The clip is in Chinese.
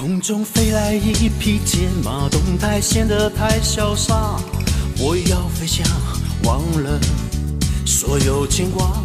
空中飞来一匹剑马，动态显得太潇洒。我要飞翔，忘了所有牵挂。